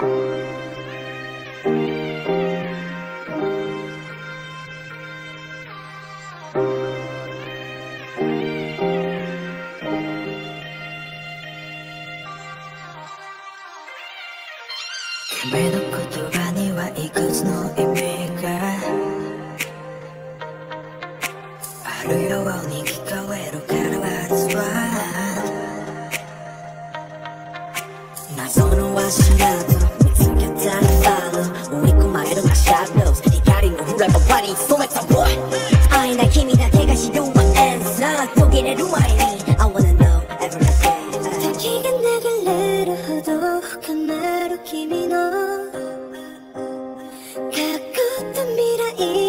君の言葉にはいくつの意味があるように謎の足跡見つけたらファロー追い込まれるがシャドウズ怒りのフラッパバリ染めた boy 会えない君だけが知るわエンサー途切れる前に I wanna know everything 時が流れるほど深まる君のかった未来